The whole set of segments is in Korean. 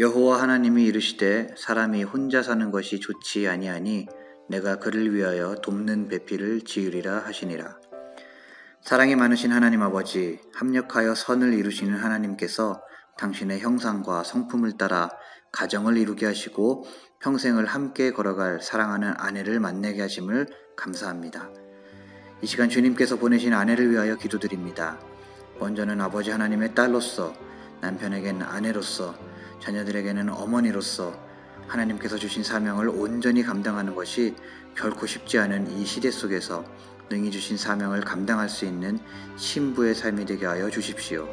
여호와 하나님이 이르시되 사람이 혼자 사는 것이 좋지 아니하니 내가 그를 위하여 돕는 배필을 지으리라 하시니라. 사랑이 많으신 하나님 아버지, 합력하여 선을 이루시는 하나님께서 당신의 형상과 성품을 따라 가정을 이루게 하시고 평생을 함께 걸어갈 사랑하는 아내를 만나게 하심을 감사합니다. 이 시간 주님께서 보내신 아내를 위하여 기도드립니다. 먼저는 아버지 하나님의 딸로서, 남편에게는 아내로서, 자녀들에게는 어머니로서 하나님께서 주신 사명을 온전히 감당하는 것이 결코 쉽지 않은 이 시대 속에서 능히 주신 사명을 감당할 수 있는 신부의 삶이 되게 하여 주십시오.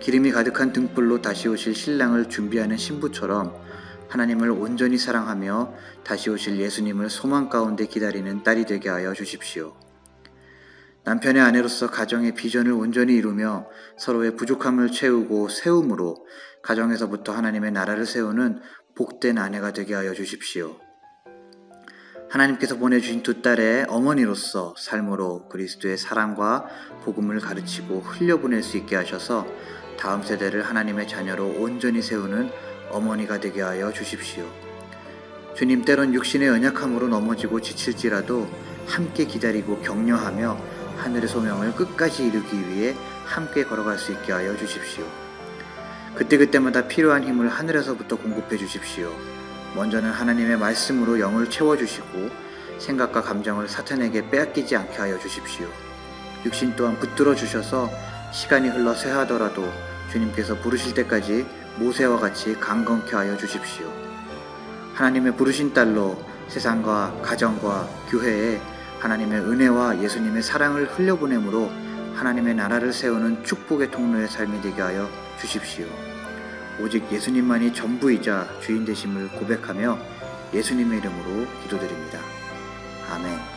기름이 가득한 등불로 다시 오실 신랑을 준비하는 신부처럼 하나님을 온전히 사랑하며 다시 오실 예수님을 소망 가운데 기다리는 딸이 되게 하여 주십시오. 남편의 아내로서 가정의 비전을 온전히 이루며 서로의 부족함을 채우고 세움으로 가정에서부터 하나님의 나라를 세우는 복된 아내가 되게 하여 주십시오. 하나님께서 보내주신 두 딸의 어머니로서 삶으로 그리스도의 사랑과 복음을 가르치고 흘려보낼 수 있게 하셔서 다음 세대를 하나님의 자녀로 온전히 세우는 어머니가 되게 하여 주십시오. 주님 때론 육신의 연약함으로 넘어지고 지칠지라도 함께 기다리고 격려하며 하늘의 소명을 끝까지 이루기 위해 함께 걸어갈 수 있게 하여 주십시오. 그때그때마다 필요한 힘을 하늘에서부터 공급해 주십시오. 먼저는 하나님의 말씀으로 영을 채워주시고 생각과 감정을 사탄에게 빼앗기지 않게 하여 주십시오. 육신 또한 붙들어 주셔서 시간이 흘러 쇠하더라도 주님께서 부르실 때까지 모세와 같이 강건케 하여 주십시오. 하나님의 부르신 딸로 세상과 가정과 교회에 하나님의 은혜와 예수님의 사랑을 흘려보내므로 하나님의 나라를 세우는 축복의 통로의 삶이 되게 하여 주십시오. 오직 예수님만이 전부이자 주인 되심을 고백하며 예수님의 이름으로 기도드립니다. 아멘.